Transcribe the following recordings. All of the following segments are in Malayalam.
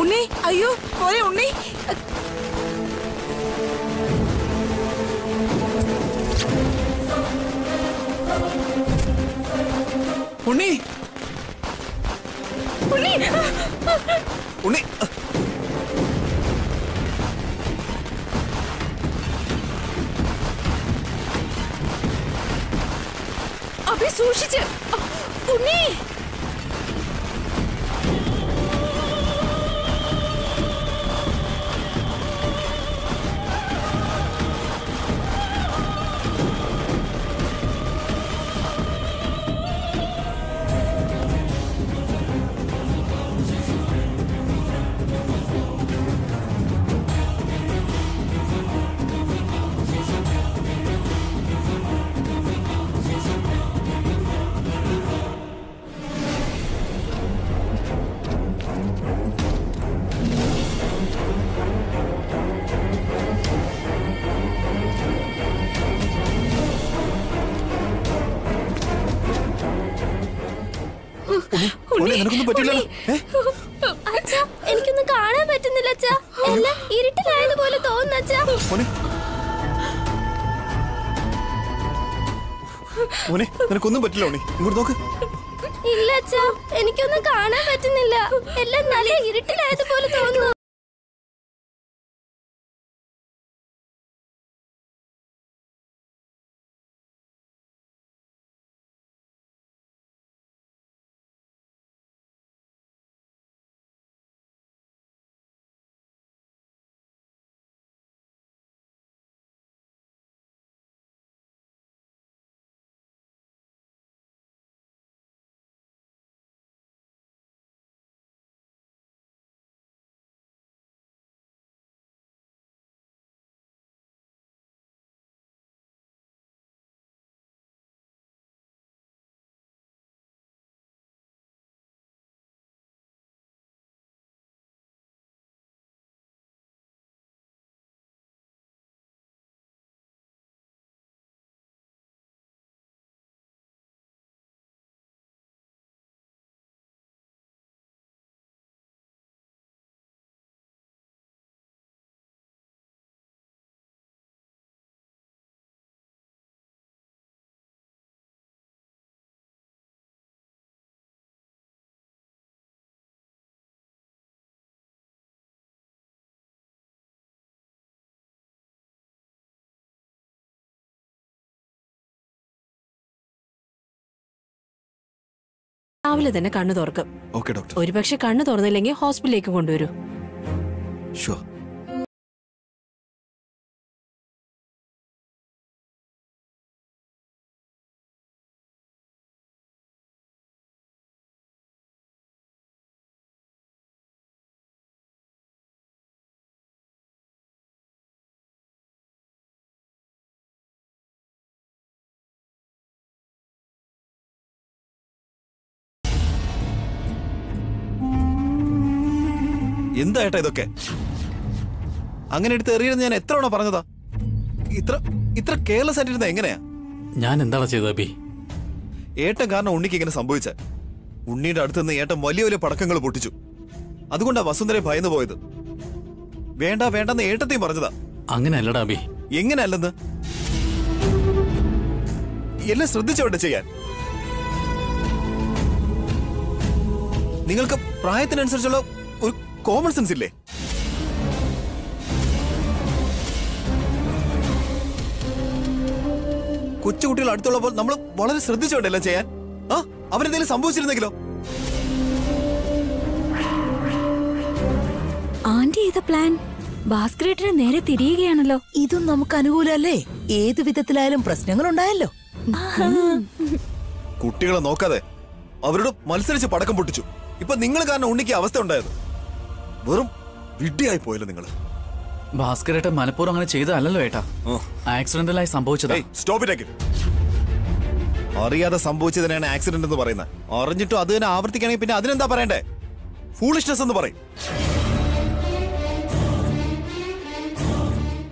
ഉണ്ണി അയ്യോ പോരെ ഉണ്ണി. ഉണ്ണി. ഉണ്ണി. ഉണ്ണി. സൂക്ഷിച്ച് ഉണ്ണി എനിക്കൊന്നും കാണാൻ പറ്റുന്നില്ല അച്ഛാ. എല്ലാം ഇരുട്ടിലായതുപോലെ തോന്നുന്നു അച്ഛാ. ഉണ്ണി നിനക്കൊന്നും പറ്റില്ല ഉണ്ണി. ഇങ്ങോട്ട് നോക്ക്. ഇല്ല അച്ഛാ എനിക്കൊന്നും കാണാൻ പറ്റുന്നില്ല. എല്ലാം നല്ല ഇരുട്ടിലായതുപോലെ തോന്നുന്നു. രാവിലെ തന്നെ കണ്ണു തുറക്കും. ഒരുപക്ഷെ കണ്ണു തുറന്നില്ലെങ്കിൽ ഹോസ്പിറ്റലിലേക്ക് കൊണ്ടുവരൂ. ഷുവർ എന്താ ഏട്ടാ ഇതൊക്കെ? അങ്ങനെ എടുത്ത് എറിയെന്ന് ഞാൻ എത്ര തവണ പറഞ്ഞതാ? ഇത്ര ഇത്ര കെയർലെസ് ആയിട്ടിരുന്ന എങ്ങനെയാ? ഞാൻ എന്താണ് ചെയ്തത് അബി ഏട്ടൻ കാരണം ഉണ്ണിക്ക് ഇങ്ങനെ സംഭവിച്ച. ഉണ്ണിയുടെ അടുത്ത് നിന്ന് ഏട്ടൻ വലിയ വലിയ പടക്കങ്ങൾ പൊട്ടിച്ചു. അതുകൊണ്ടാ വസുന്ധരെ ഭയന്നു പോയത്. വേണ്ട വേണ്ടെന്ന് ഏട്ടത്തെയും പറഞ്ഞതാ. അങ്ങനെ അല്ലടാ അബി എങ്ങനെയല്ലെന്ന് എല്ലാം ശ്രദ്ധിച്ചോട്ടെ ചെയ്യാൻ? നിങ്ങൾക്ക് പ്രായത്തിനനുസരിച്ചുള്ള കോമൺ സെൻസ് ഇല്ലേ? കൊച്ചുകുട്ടികൾ അടുത്തുള്ളപ്പോൾ നമ്മൾ വളരെ ശ്രദ്ധിച്ചു ചെയ്യാൻ. ആ അവരെന്തെങ്കിലും സംഭവിച്ചിരുന്നെങ്കിലോ? ആന്റി ചെയ്ത പ്ലാൻ ഭാസ്കരേട്ടന് നേരെ തിരിയുകയാണല്ലോ. ഇതും നമുക്ക് അനുകൂലല്ലേ ഏത് വിധത്തിലായാലും പ്രശ്നങ്ങൾ ഉണ്ടായല്ലോ കുട്ടികളെ നോക്കാതെ അവരോട് മത്സരിച്ച് പടക്കം പൊട്ടിച്ചു. ഇപ്പൊ നിങ്ങൾ കാരണം ഉണ്ണിക്ക് അവസ്ഥ ഉണ്ടായത്. വെറും വിഡ്ഢിയായി പോയല്ലോ നിങ്ങൾ ഭാസ്കരേട്ടൻ മനഃപൂർവം അങ്ങനെ ചെയ്തതല്ലോ ഏട്ടാ. ആക്സിഡന്റലായി സംഭവിച്ചത്. സ്റ്റോപ്പ് അറിയാതെ സംഭവിച്ചതിനാണ് ആക്സിഡന്റ് എന്ന് പറയുന്നത്. അറിഞ്ഞിട്ടും അത് തന്നെ ആവർത്തിക്കണമെങ്കിൽ പിന്നെ അതിനെന്താ പറയണ്ടേ? ഫൂളിഷ്നെസ് എന്ന് പറയും.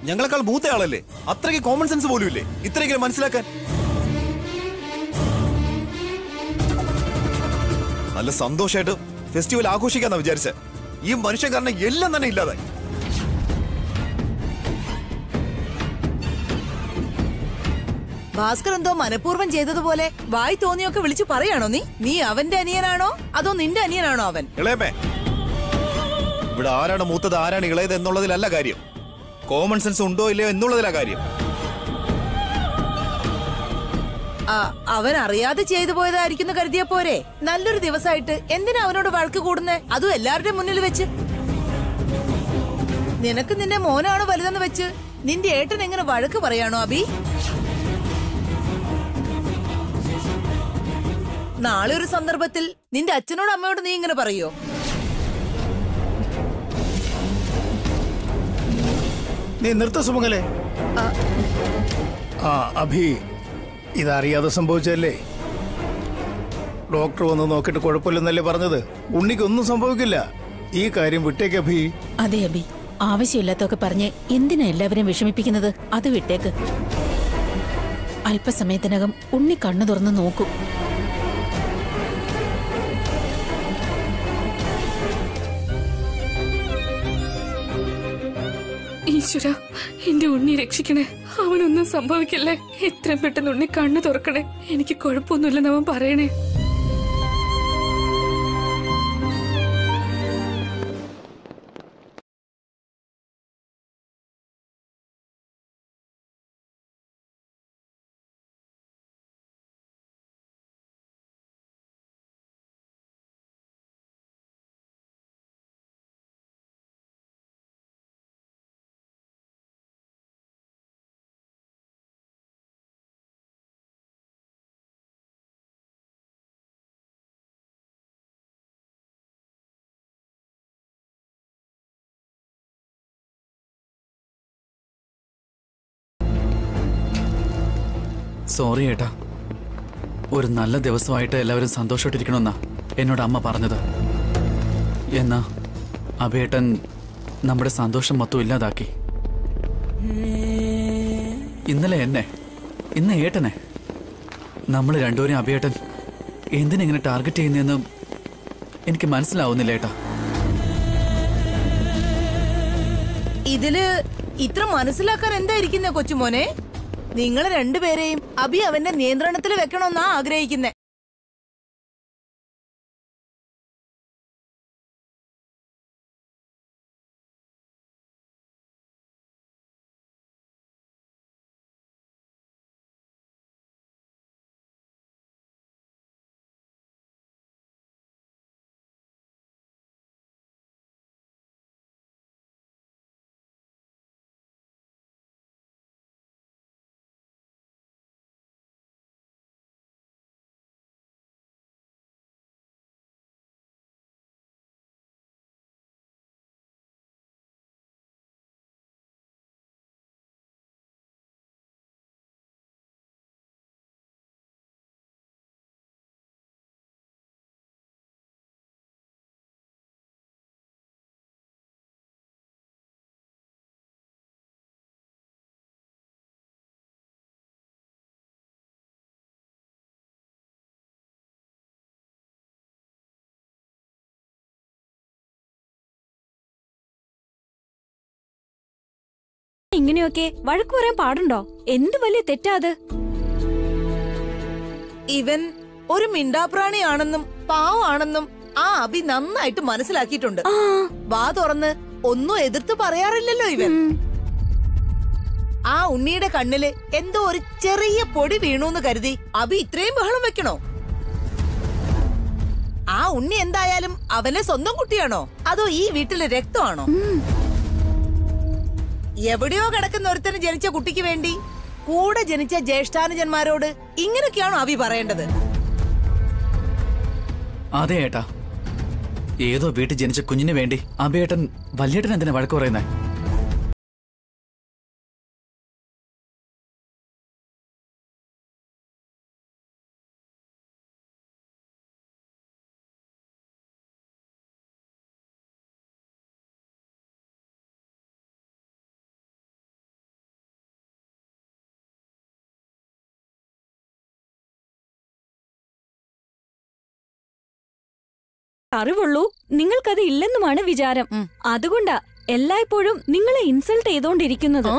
ഞങ്ങളെക്കാൾ മൂത്ത ആളല്ലേ അത്രയ്ക്ക് കോമൺ സെൻസ് പോലും ഇല്ലേ? ഇത്രയെങ്കിലും മനസ്സിലാക്കാൻ. നല്ല സന്തോഷമായിട്ട് ഫെസ്റ്റിവൽ ആഘോഷിക്കാന്നാ വിചാരിച്ച. ഈ മനുഷ്യൻ കാരണം എല്ലാം തന്നെ ഇല്ലാതായി. ഭാസ്കർ എന്തോ മനഃപൂർവം ചെയ്തതുപോലെ വായി തോന്നിയൊക്കെ വിളിച്ചു പറയാണോ നീ? നീ അവന്റെ അനിയനാണോ? അതോ നിന്റെ അനിയനാണോ അവൻ? ഇളയമേ ഇവിടെ ആരാണ് മൂത്തത് ആരാണ് ഇളയത് എന്നുള്ളതിലല്ല കാര്യം. കോമൺ സെൻസ് ഉണ്ടോ ഇല്ലയോ എന്നുള്ളതിലാ കാര്യം. അവൻ അറിയാതെ ചെയ്തു പോയതായിരിക്കുന്നു കരുതിയ പോരെ. നല്ലൊരു ദിവസമായിട്ട് എന്തിനാ അവനോട് വഴക്ക് കൂടുന്നേ? അതും എല്ലാവരുടെയും മുന്നിൽ വെച്ച്. നിനക്ക് നിന്റെ മോനാണ് വലുതെന്ന് വെച്ച്? നിന്റെ ഏട്ടൻ എങ്ങനെ വഴക്ക് പറയാണോ അബി? നാളെ ഒരു സന്ദർഭത്തിൽ നിന്റെ അച്ഛനോട് അമ്മയോട് നീ ഇങ്ങനെ പറയോ? നീ നിർത്ത സുമംഗലെ. ആ അഭി ഇതറിയാതെ സംഭവിച്ചല്ലേ ഡോക്ടർ വന്ന് നോക്കിയിട്ട് കുഴപ്പമില്ലെന്നല്ലേ പറഞ്ഞത്? ഉണ്ണിക്കൊന്നും സംഭവിക്കില്ല. ഈ കാര്യം വിട്ടേക്ക് അഭി. അതെ അഭി. ആവശ്യമില്ലാത്തൊക്കെ പറഞ്ഞ് എന്തിനാ എല്ലാവരെയും വിഷമിപ്പിക്കുന്നത്? അത് വിട്ടേക്ക്. അല്പസമയത്തിനകം ഉണ്ണി കണ്ണു തുറന്ന് നോക്കും. ഈശ്വര എന്റെ ഉണ്ണി രക്ഷിക്കണേ. അവനൊന്നും സംഭവിക്കല്ലേ. എത്രയും പെട്ടെന്ന് ഉണ്ണി കണ്ണു തുറക്കണേ. എനിക്ക് കുഴപ്പമൊന്നുമില്ലെന്ന് അവൻ പറയണേ. സോറി ഏട്ടാ. ഒരു നല്ല ദിവസമായിട്ട് എല്ലാവരും സന്തോഷമായിട്ടിരിക്കണമെന്നാ എന്നോട് അമ്മ പറഞ്ഞത്. എന്നാ അഭയേട്ടൻ നമ്മുടെ സന്തോഷം മൊത്തം ഇല്ലാതാക്കി. ഇന്നലെ എന്നെ ഇന്ന് ഏട്ടനെ നമ്മൾ രണ്ടുപേരും അഭയേട്ടൻ എന്തിനെങ്ങനെ ടാർഗറ്റ് ചെയ്യുന്നതെന്ന് എനിക്ക് മനസ്സിലാവുന്നില്ല ഏട്ടാ. ഇതിൽ ഇത്ര മനസ്സിലാക്കാൻ എന്തായിരിക്കുന്ന കൊച്ചുമോനെ? നിങ്ങൾ രണ്ടുപേരെയും അബി അവന്റെ നിയന്ത്രണത്തിൽ വെക്കണമെന്നാ ആഗ്രഹിക്കുന്നെ. ഇങ്ങനെയൊക്കെ വഴക്കു പറയാൻ പാടുണ്ടോ? എന്ത് വലിയ തെറ്റാ അത്? ഇവൻ ഒരു മിണ്ടാപ്രാണിയാണെന്നും പാവാണെന്നും ആ അഭി നന്നായിട്ട് മനസ്സിലാക്കിയിട്ടുണ്ട്. വാ തുറന്ന് ഒന്നും എതിർത്ത് പറയാറില്ലല്ലോ ഇവൻ. ആ ഉണ്ണിയുടെ കണ്ണിൽ എന്തോ ഒരു ചെറിയ പൊടി വീണൂന്ന് കരുതി അഭി ഇത്രയും ബഹളം വെക്കണോ? ആ ഉണ്ണി എന്തായാലും അവനെ സ്വന്തം കുട്ടിയാണോ? അതോ ഈ വീട്ടിലെ രക്തമാണോ? എവിടെയോ കിടക്കുന്ന ഒരുത്തന് ജനിച്ച കുട്ടിക്ക് വേണ്ടി കൂടെ ജനിച്ച ജ്യേഷ്ഠാനുജന്മാരോട് ഇങ്ങനെയൊക്കെയാണോ അവി പറയേണ്ടത്? അതെ ഏട്ടാ. ഏതോ വീട്ടിൽ ജനിച്ച കുഞ്ഞിന് വേണ്ടി അബിയേട്ടൻ വല്യേട്ടൻ എന്തിനാ വഴക്ക് പറയുന്നത് അറിവുള്ളൂ. നിങ്ങൾക്കത് ഇല്ലെന്നുമാണ് വിചാരം. അതുകൊണ്ടാ എല്ലായ്പ്പോഴും നിങ്ങളെ ഇൻസൾട്ട് ചെയ്തോണ്ടിരിക്കുന്നത്.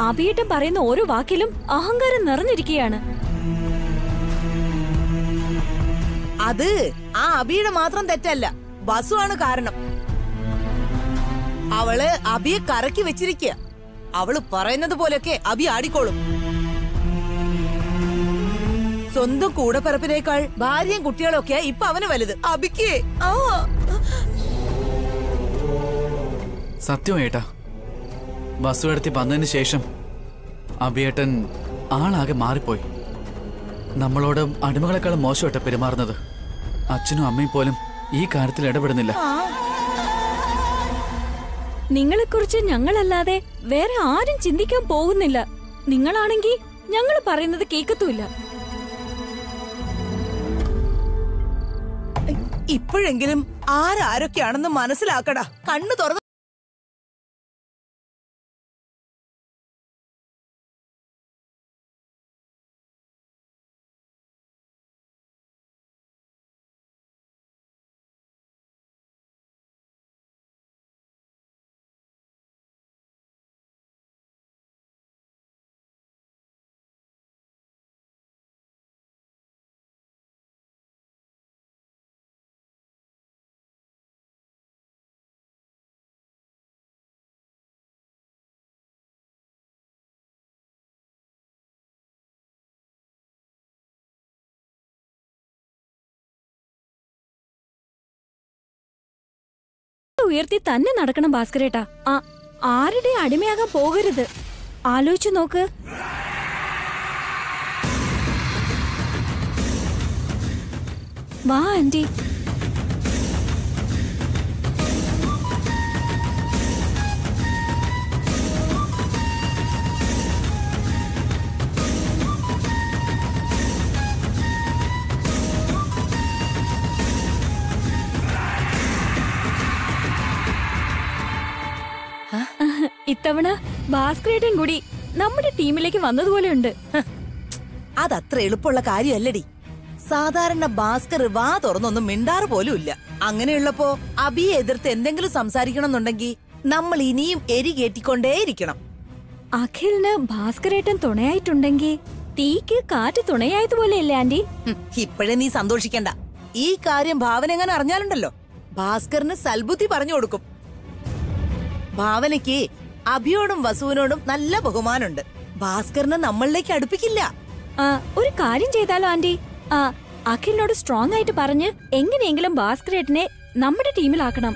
അഭിയേട്ടൻ പറയുന്ന ഓരോ വാക്കിലും അഹങ്കാരം നിറഞ്ഞിരിക്കുകയാണ് അത് ആ അബിയുടെ മാത്രം തെറ്റല്ല. വസുവാണ് കാരണം. അവൾ അബിയെ കറക്കി വെച്ചിരിക്കുക അവൾ പറയുന്നത് പോലെയൊക്കെ അബി ആടിക്കോളും. സ്വന്തം കൂടപ്പിറപ്പിനേക്കാൾ ഭാര്യയും കുട്ടികളൊക്കെ ഇപ്പൊ അവന് വലുത്. അബിക്കേ. ആ. സത്യം ഏട്ടാ. ബസ് എടുത്തി വന്നതിന് ശേഷം അബിയേട്ടൻ ആളാകെ മാറിപ്പോയി. നമ്മളോട് അടിമകളെക്കാളും മോശമായിട്ടാ പെരുമാറുന്നത്. അച്ഛനും അമ്മയും പോലും ഈ കാര്യത്തിൽ ഇടപെടുന്നില്ല. നിങ്ങളെക്കുറിച്ച് ഞങ്ങളല്ലാതെ വേറെ ആരും ചിന്തിക്കാൻ പോകുന്നില്ല. നിങ്ങളാണെങ്കിൽ ഞങ്ങൾ പറയുന്നത് കേൾക്കത്തുമില്ല. ഇപ്പോഴെങ്കിലും ആരാരൊക്കെയാണെന്ന് മനസ്സിലാക്കടാ. കണ്ണു തുറന്ന് ഉയർത്തി തന്നെ നടക്കണം ഭാസ്കരേട്ടാ. ആ ആരുടെ അടിമയാകാൻ പോകരുത്. ആലോചിച്ചു നോക്ക്. വാ ആന്റി. ഇത്തവണ ഭാസ്കരേട്ടൻ കൂടി നമ്മുടെ ടീമിലേക്ക് വന്നതുപോലെയുണ്ട്. അതത്ര എളുപ്പമുള്ള കാര്യമല്ലടി. സാധാരണ ഭാസ്കർ വാ തുറന്നൊന്നും മിണ്ടാറ് പോലും ഇല്ല അങ്ങനെയുള്ളപ്പോ അബിയെ എതിർത്ത് എന്തെങ്കിലും സംസാരിക്കണം എന്നുണ്ടെങ്കിൽ നമ്മൾ ഇനിയും എരി കേട്ടിക്കൊണ്ടേയിരിക്കണം. അഖിലിന് ഭാസ്കരേട്ടൻ തുണയായിട്ടുണ്ടെങ്കിൽ തീക്ക് കാറ്റ് തുണയായതുപോലെയല്ലേ ആന്റി? ഇപ്പോഴേ നീ സന്തോഷിക്കണ്ട. ഈ കാര്യം ഭാവന എങ്ങനെ അറിഞ്ഞാലുണ്ടല്ലോ? ഭാസ്കറിന് സൽബുദ്ധി പറഞ്ഞു കൊടുക്കും. ഭാവനയ്ക്ക് അഭിയോടും വസുവിനോടും നല്ല ബഹുമാനമുണ്ട്. ഭാസ്കറിനെ നമ്മളിലേക്ക് അടുപ്പിക്കില്ല. ഒരു കാര്യം ചെയ്താലോ ആന്റി? അഖിലിനോട് സ്ട്രോങ് ആയിട്ട് പറഞ്ഞ് എങ്ങനെയെങ്കിലും ഭാസ്കരേട്ടനെ നമ്മുടെ ടീമിലാക്കണം.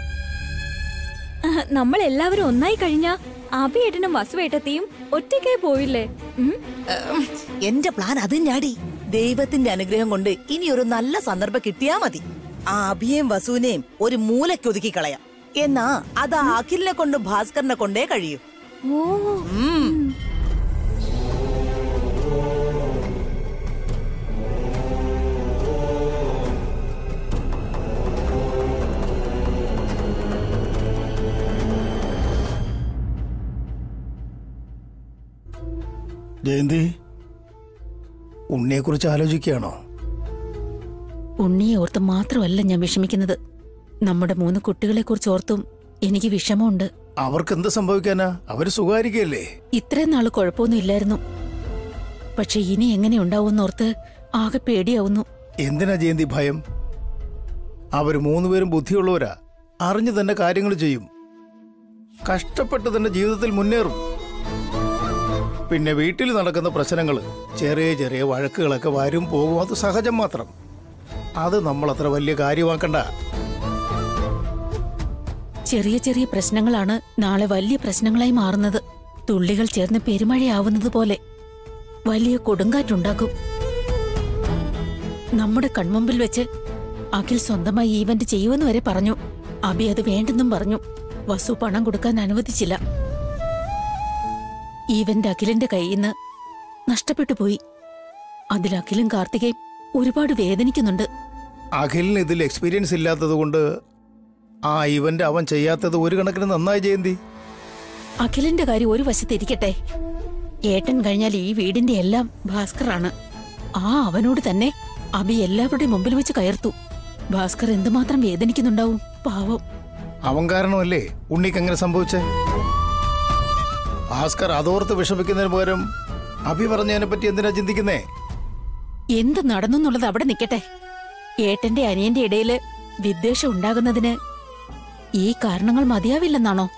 നമ്മൾ എല്ലാവരും ഒന്നായി കഴിഞ്ഞാ അഭിയേട്ടനും വസുവേട്ടത്തെയും ഒറ്റയ്ക്കായി പോയില്ലേ എന്റെ പ്ലാൻ അത് ഞാടി ദൈവത്തിന്റെ അനുഗ്രഹം കൊണ്ട് ഇനി ഒരു നല്ല സന്ദർഭം കിട്ടിയാ മതി. ആ അഭിയേയും വസുവിനെയും ഒരു മൂലയ്ക്ക് ഒതുക്കി കളയാം. എന്നാ അത് അഖിലിനെ കൊണ്ട് ഭാസ്കറിനെ കൊണ്ടേ കഴിയൂ. ഓ. ഉണ്ണിയെ ജയന്തി ഉണ്ണിയെക്കുറിച്ച് ആലോചിക്കുകയാണോ? ഉണ്ണിയെ ഓർത്ത് മാത്രമല്ല ഞാൻ വിഷമിക്കുന്നത്. നമ്മുടെ മൂന്ന് കുട്ടികളെ കുറിച്ച് ഓർത്തും എനിക്ക് വിഷമമുണ്ട്. അവർക്ക് എന്ത് സംഭവിക്കാനാ? അവർ സുഖാരിക്കല്ലേ ഇത്രയും നാൾ കുഴപ്പമൊന്നും ഇല്ലായിരുന്നു. പക്ഷെ ഇനി എങ്ങനെ ഉണ്ടാവുമെന്നോർത്ത് ആകെ പേടിയാവുന്നു. എന്തിനാ ജയന്തി ഭയം? അവർ മൂന്നുപേരും ബുദ്ധിയുള്ളവരാ. അറിഞ്ഞു തന്നെ കാര്യങ്ങൾ ചെയ്യും. കഷ്ടപ്പെട്ട് തന്നെ ജീവിതത്തിൽ മുന്നേറും. പിന്നെ വീട്ടിൽ നടക്കുന്ന പ്രശ്നങ്ങൾ ചെറിയ ചെറിയ വഴക്കുകളൊക്കെ വരും പോകും. അത് സഹജം മാത്രം. അത് നമ്മൾ അത്ര വലിയ കാര്യമാക്കണ്ട. ചെറിയ ചെറിയ പ്രശ്നങ്ങളാണ് നാളെ വലിയ പ്രശ്നങ്ങളായി മാറുന്നത്. തുള്ളികൾ ചേർന്ന് പെരുമഴയാവുന്നത് പോലെ വലിയ കൊടുങ്കാറ്റുണ്ടാക്കും. നമ്മുടെ കൺമുമ്പിൽ വെച്ച് അഖിൽ സ്വന്തമായി ഈവന്റ് ചെയ്യുമെന്ന് വരെ പറഞ്ഞു. അബി അത് വേണ്ടെന്നും പറഞ്ഞു. വസു പണം കൊടുക്കാൻ അനുവദിച്ചില്ല. ഈവന്റ് അഖിലിന്റെ കയ്യിൽ നിന്ന് നഷ്ടപ്പെട്ടു പോയി. അതിൽ അഖിലും കാർത്തികയും ഒരുപാട് വേദനിക്കുന്നുണ്ട്. അഖിലിന് ഇതിൽ എക്സ്പീരിയൻസ് ഇല്ലാത്തത് കൊണ്ട് ആ ഇവന്റ് അവൻ ചെയ്യാത്തത് ഒരു കണക്കിന് നന്നായി ജയന്തി. അഖിലിന്റെ കാര്യം ഒരു വശത്ത് ഇരിക്കട്ടെ. ഏട്ടൻ കഴിഞ്ഞാൽ ഈ വീടിന്റെ എല്ലാം ഭാസ്കറാണ്. ആ അവനോട് തന്നെ അബി എല്ലാവരുടെയും മുമ്പിൽ വെച്ച് കയർത്തു. ഭാസ്കർ എന്തുമാത്രം വേദനിക്കുന്നുണ്ടാവും? പാവം. അവൻ കാരണമല്ലേ ഉണ്ണിക്ക് എങ്ങനെ സംഭവിച്ചേ? ഭാസ്കർ അതോർത്ത് വിഷമിക്കുന്നതിന് പകരം അഭി പറഞ്ഞതിനെ പറ്റി എന്തിനാ ചിന്തിക്കുന്നേ? എന്ത് നടന്നു എന്നുള്ളത് അവിടെ നിൽക്കട്ടെ ഏട്ടന്റെ അനിയന്റെ ഇടയിൽ വിദ്വേഷം ഉണ്ടാകുന്നതിന് ഈ കാരണങ്ങൾ മതിയാവില്ലെന്നാണോ?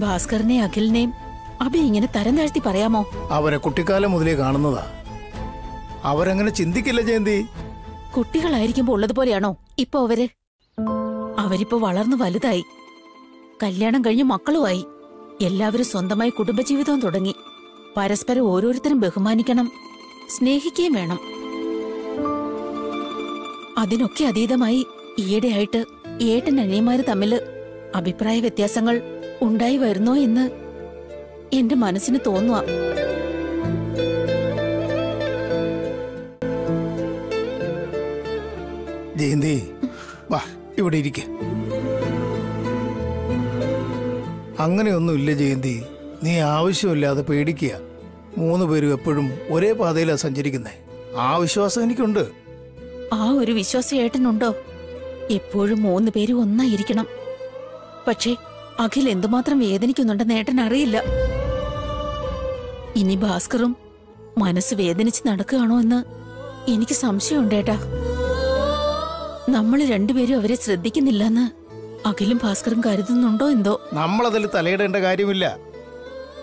ഭാസ്കറിനെ അഖിലിനെയും അഭി ഇങ്ങനെ തരം താഴ്ത്തി പറയാമോ? അവരെ കുട്ടിക്കാലം മുതലേ കാണുന്നതാ. അവരങ്ങനെ ചിന്തിക്കില്ല ജയന്തി. കുട്ടികളായിരിക്കുമ്പോ ഉള്ളതുപോലെയാണോ ഇപ്പൊ അവർ? അവരിപ്പോ വളർന്നു വലുതായി. കല്യാണം കഴിഞ്ഞ് മക്കളുമായി. എല്ലാവരും സ്വന്തമായി കുടുംബജീവിതവും തുടങ്ങി. പരസ്പരം ഓരോരുത്തരും ബഹുമാനിക്കണം സ്നേഹിക്കുകയും വേണം. അതിനൊക്കെ അതീതമായി ഈയിടെയായിട്ട് ഏട്ടൻ അനിയന്മാര് തമ്മിൽ അഭിപ്രായ വ്യത്യാസങ്ങൾ ഉണ്ടായി വരുന്നോ എന്ന് എന്റെ മനസ്സിന് തോന്നുക ജയന്തി വാ ഇവിടെ ഇരിക്ക. അങ്ങനെയൊന്നുമില്ല ജയന്തി. നീ ആവശ്യമില്ലാതെ പേടിക്കുക. മൂന്ന് പേരും എപ്പോഴും ഒരേ പാതയിലാണ് സഞ്ചരിക്കുന്നേ. ആ വിശ്വാസം എനിക്കുണ്ട്. ആ ഒരു വിശ്വാസം ഏട്ടനുണ്ടോ? എപ്പോഴും മൂന്ന് പേര് ഒന്നായിരിക്കണം. പക്ഷേ അഖിൽ എന്തുമാത്രം വേദനിക്കുന്നുണ്ടെന്ന് ഏട്ടൻ അറിയില്ല. ഇനി ഭാസ്കറും മനസ്സ് വേദനിച്ച് നടക്കുകയാണോ എന്ന് എനിക്ക് സംശയമുണ്ട് ഏട്ടാ. നമ്മൾ രണ്ടുപേരും അവരെ ശ്രദ്ധിക്കുന്നില്ലെന്ന് അഖിലും ഭാസ്കറും കരുതുന്നുണ്ടോ എന്തോ? നമ്മളതിൽ തലയിടേണ്ട കാര്യമില്ല.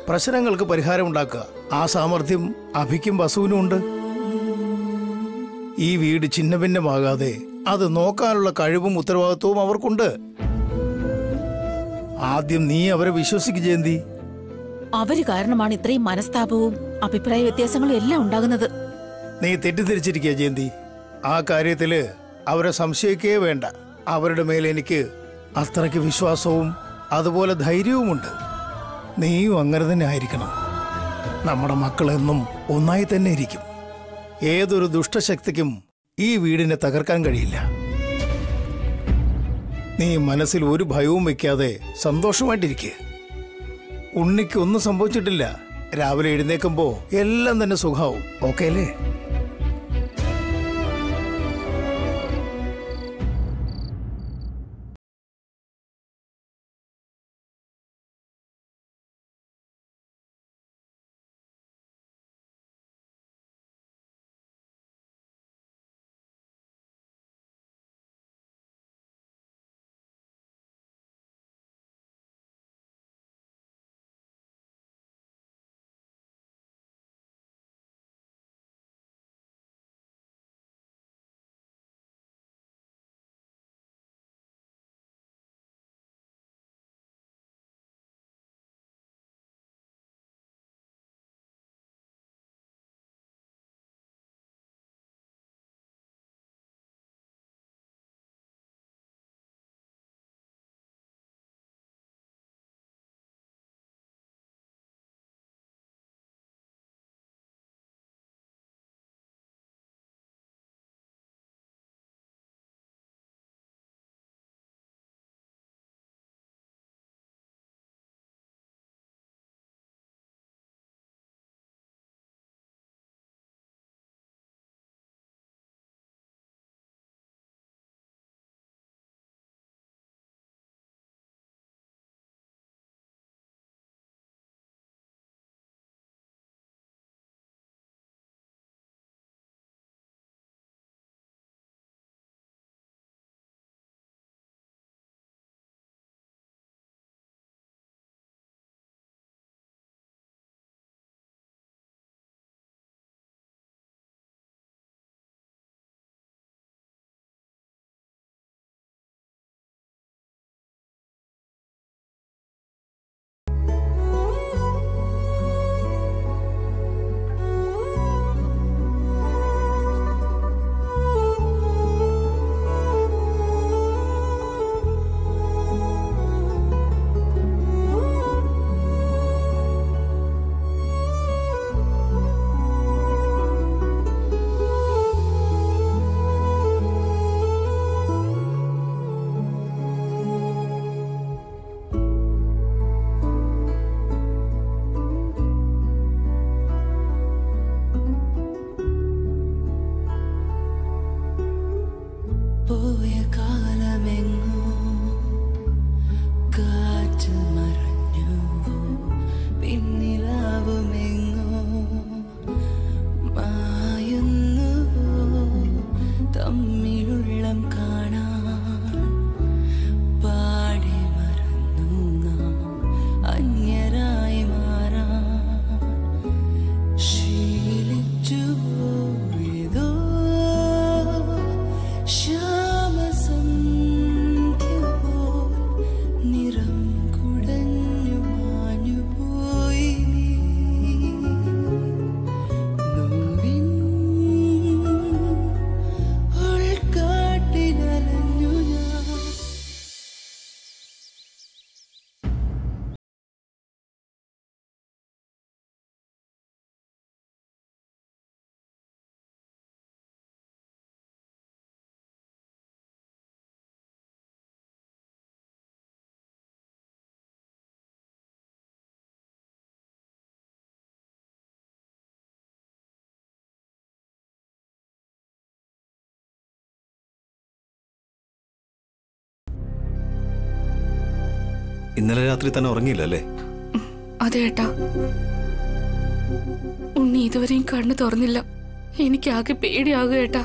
പ്രശ്നങ്ങൾക്ക് പരിഹാരം ഉണ്ടാക്കുക. ആ സാമർഥ്യം അഭിക്കും വസുവിനും ഉണ്ട് ഈ വീട് ഛിന്ന ഭിന്നമാകാതെ അത് നോക്കാനുള്ള കഴിവും ഉത്തരവാദിത്വവും അവർക്കുണ്ട്. ആദ്യം നീ അവരെ വിശ്വസിക്കുക ജയന്തി. അവർ കാരണമാണ് ഇത്രയും മനസ്താപവും അഭിപ്രായ വ്യത്യാസങ്ങളും എല്ലാം ഉണ്ടാകുന്നത്. നീ തെറ്റിദ്ധരിച്ചിരിക്കുക ജയന്തി. ആ കാര്യത്തിൽ അവരെ സംശയിക്കേ വേണ്ട. അവരുടെ മേൽ എനിക്ക് അത്രയ്ക്ക് വിശ്വാസവും അതുപോലെ ധൈര്യവുമുണ്ട്. നീയും അങ്ങനെ തന്നെ ആയിരിക്കണം. നമ്മുടെ മക്കളെന്നും ഒന്നായി തന്നെ ഇരിക്കും. ഏതൊരു ദുഷ്ടശക്തിക്കും ഈ വീടിനെ തകർക്കാൻ കഴിയില്ല. നീ മനസ്സിൽ ഒരു ഭയവും വെക്കാതെ സന്തോഷമായിട്ടിരിക്കുക ഉണ്ണിക്ക് ഒന്നും സംഭവിച്ചിട്ടില്ല. രാവിലെ എഴുന്നേക്കുമ്പോ എല്ലാം തന്നെ സുഖാവും. ഓക്കെ അല്ലേ ഇന്നലെ രാത്രി തന്നെ ഉറങ്ങിയില്ലല്ലേ അതെ ഏട്ടാ. ഉണ്ണി ഇതുവരെയും കണ്ണു തുറന്നില്ല. എനിക്കാകെ പേടിയാകുക ഏട്ടാ.